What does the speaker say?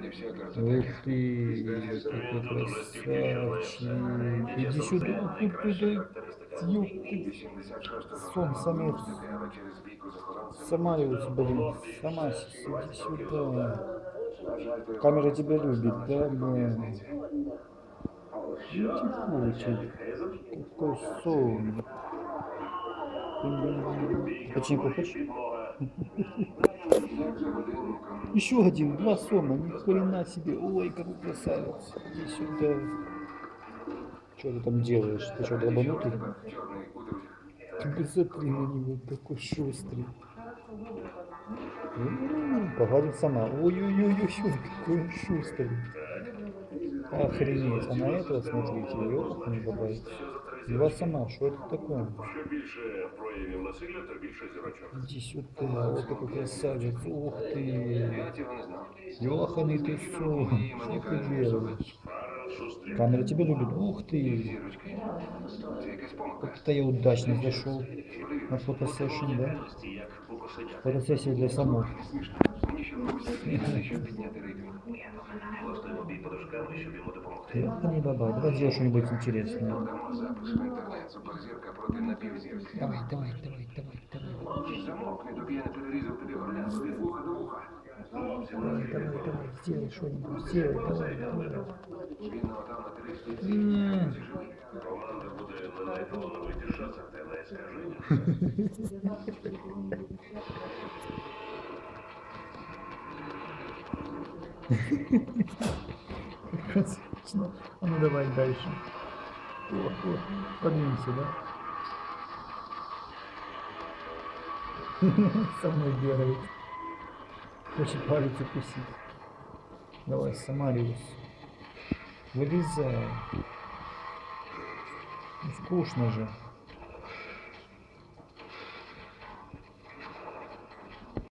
Ух ты, красавчик. Иди сюда, ух ты. Сон, самец. Самариус, блин, сама иди сюда. Камера тебя любит, да, блин? Тихонечек. Какой сон. Почему хочешь? Еще один, два сома, ни хрена себе. Ой, какой красавец. Иди сюда. Что ты там делаешь? Ты что, долбанутый? Ты на него, такой шустрый. М, Погладит сама. Ой-ой-ой-ой, какой он шустрый. Охренеть. А на этого смотрите, ёлка не бабай. Два сама, что это такое? Що більше проявів насилля, то більше зірочок. Иди сюда, вот такой красавец. Ух ты. Я цього не знав. Ёханый ты сон. Что ты делаешь? Камера тебя любит. Ух ты. Зірочки. Це якась помилка. Вот это я удачно зашел на фотосессию, да? Фотосессия для самов. Мені ще робиться, щоб підняти рейтинг. Влаштуємо бій подушками, щоб йому допомогти. Ёханый баба, давай сделай что-нибудь интересное. Дамо запис в інтернет. Суперзірка проти напівзірки. Давай, давай, давай, давай, давай. Давай, давай, давай, сделай что-нибудь, сделай, давай, давай. Він намотав на три штуки. М, Команда буде на найталановитіших шансах та найскаженіше. Красавчик. А ну давай дальше. О, о, Подвинься, да? Со мной бегает. Хочет палец укусить. Давай, Самариус. Вылезай. Ну, скучно же.